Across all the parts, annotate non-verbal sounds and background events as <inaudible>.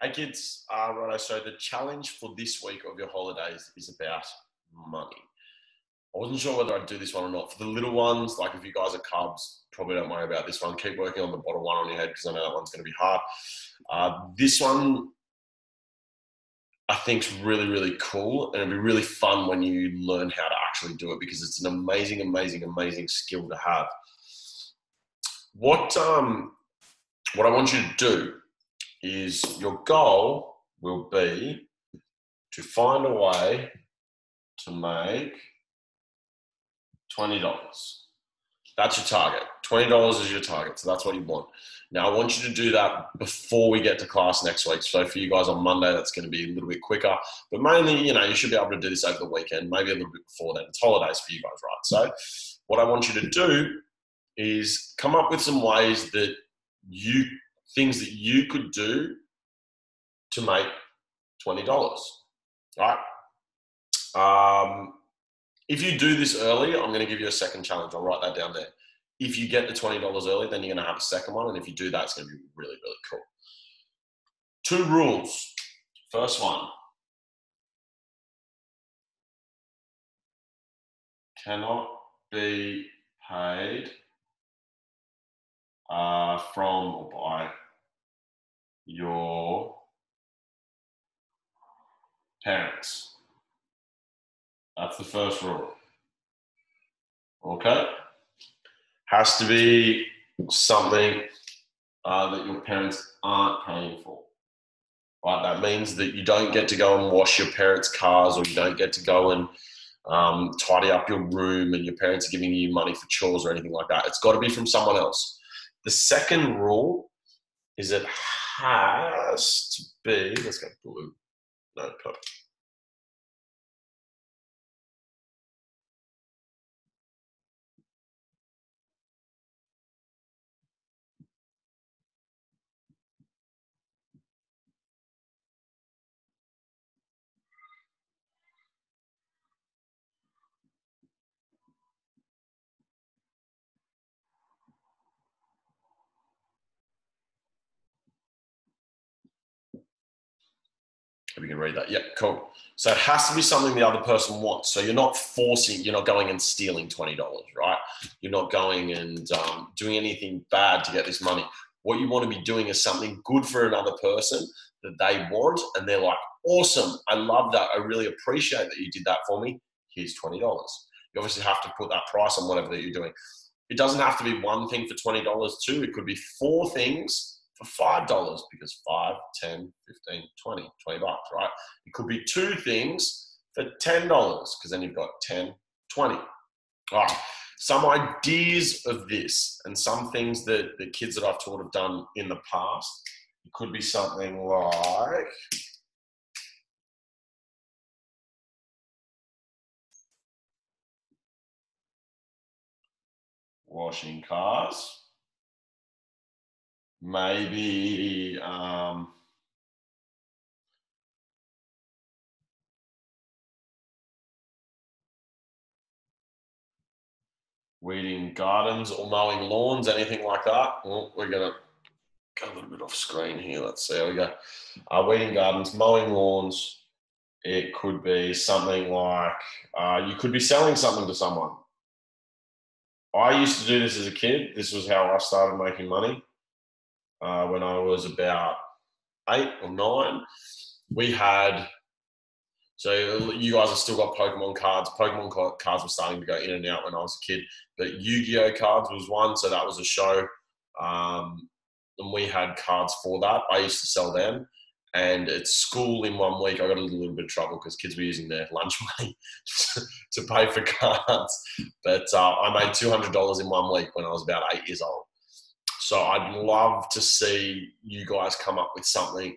Hey kids, uh, right. So the challenge for this week of your holidays is about money. I wasn't sure whether I'd do this one or not. For the little ones, like if you guys are Cubs, probably don't worry about this one. Keep working on the bottom one on your head because I know that one's going to be hard. Uh, this one, I think, is really, really cool, and it'll be really fun when you learn how to actually do it because it's an amazing, amazing, amazing skill to have. What um, what I want you to do is your goal will be to find a way to make $20. That's your target. $20 is your target. So that's what you want. Now, I want you to do that before we get to class next week. So for you guys on Monday, that's going to be a little bit quicker. But mainly, you know, you should be able to do this over the weekend, maybe a little bit before then. It's holidays for you guys, right? So what I want you to do is come up with some ways that you things that you could do to make twenty dollars. Right. Um, if you do this early, I'm going to give you a second challenge. I'll write that down there. If you get the twenty dollars early, then you're going to have a second one, and if you do that, it's going to be really, really cool. Two rules. First one. Cannot be paid uh, from or by your parents. That's the first rule. Okay? Has to be something uh, that your parents aren't paying for. Right? That means that you don't get to go and wash your parents' cars or you don't get to go and um, tidy up your room and your parents are giving you money for chores or anything like that. It's got to be from someone else. The second rule is it has to be, let's go blue, no, purple. You can read that. Yeah, cool. So it has to be something the other person wants. So you're not forcing, you're not going and stealing $20, right? You're not going and um, doing anything bad to get this money. What you want to be doing is something good for another person that they want. And they're like, awesome. I love that. I really appreciate that you did that for me. Here's $20. You obviously have to put that price on whatever that you're doing. It doesn't have to be one thing for $20 too. It could be four things for five dollars because five, 10, 15, 20, 20 bucks, right? It could be two things for ten dollars because then you've got 10, 20. All right. Some ideas of this and some things that the kids that I've taught have done in the past. It could be something like washing cars maybe um, weeding gardens or mowing lawns, anything like that. Well, we're gonna go a little bit off screen here. Let's see how we go. Uh, weeding gardens, mowing lawns. It could be something like uh, you could be selling something to someone. I used to do this as a kid. This was how I started making money uh, when I was about eight or nine. We had, so you guys have still got Pokemon cards. Pokemon cards were starting to go in and out when I was a kid, but Yu Gi Oh cards was one, so that was a show. Um, and we had cards for that. I used to sell them. And at school in one week, I got a little, bit of trouble because kids were using their lunch <laughs> money to pay for cards. But uh, I made $200 in one week when I was about eight years old. So I'd love to see you guys come up with something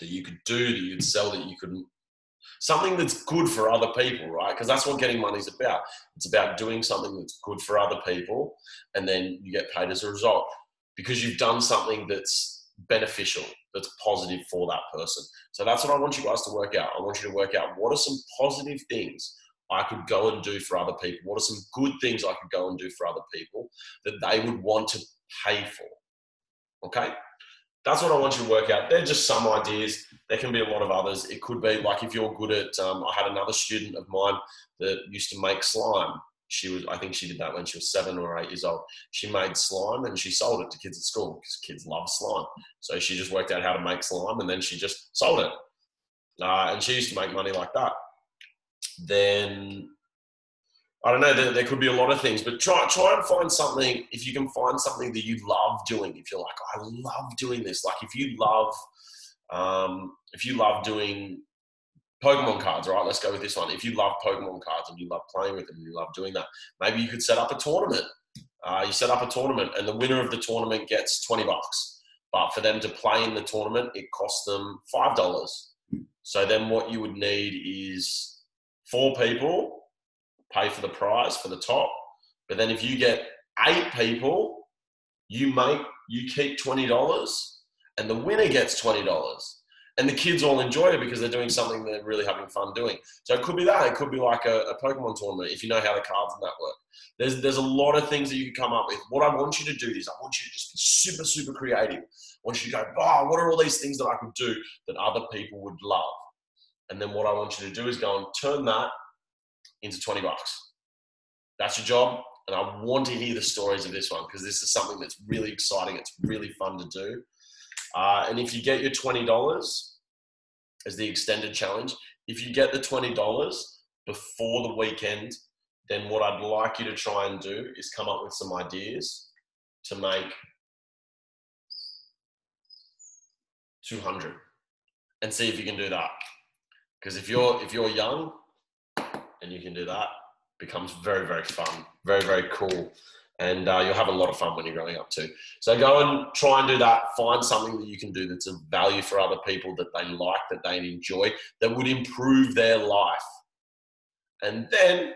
that you could do, that you could sell, that you could something that's good for other people, right? Because that's what getting money is about. It's about doing something that's good for other people, and then you get paid as a result because you've done something that's beneficial, that's positive for that person. So that's what I want you guys to work out. I want you to work out what are some positive things I could go and do for other people? What are some good things I could go and do for other people that they would want to pay for. Okay? that's what I want you to work out. They're just some ideas. There can be a lot of others. It could be like if you're good at. Um, I had another student of mine that used to make slime. She was, I think she did that when she was seven or eight years old. She made slime and she sold it to kids at school because kids love slime. So she just worked out how to make slime and then she just sold it. Uh, and she used to make money like that. Then I don't know. There, there, could be a lot of things, but try try and find something. If you can find something that you love doing, if you're like, I love doing this. Like if you love, um, if you love doing Pokemon cards, right? Let's go with this one. If you love Pokemon cards and you love playing with them, and you love doing that, maybe you could set up a tournament. Uh, you set up a tournament, and the winner of the tournament gets twenty bucks. But for them to play in the tournament, it costs them five dollars. So then, what you would need is four people pay for the prize for the top. But then if you get eight people, you make you keep twenty dollars, and the winner gets twenty dollars. And the kids all enjoy it because they're doing something they're really having fun doing. So it could be that. It could be like a, a Pokemon tournament if you know how the cards and that work. There's there's a lot of things that you can come up with. What I want you to do is I want you to just be super super creative. I want you to go, oh, what are all these things that I could do that other people would love? And then what I want you to do is go and turn that into 20 bucks. That's your job. And I want to hear the stories of this one because this is something that's really exciting. It's really fun to do. Uh, and if you get your $20 as the extended challenge, if you get the $20 before the weekend, then what I'd like you to try and do is come up with some ideas to make 200 and see if you can do that. Because if you're if you're young and you can do that, becomes very very fun, very very cool, and uh, you'll have a lot of fun when you're growing up too. So go and try and do that. Find something that you can do that's of value for other people that they like, that they enjoy, that would improve their life, and then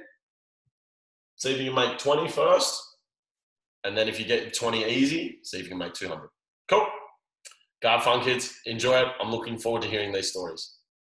see if you can make 20 first, and then if you get 20 easy, see if you can make 200. Cool. Have fun, kids. Enjoy it. I'm looking forward to hearing these stories.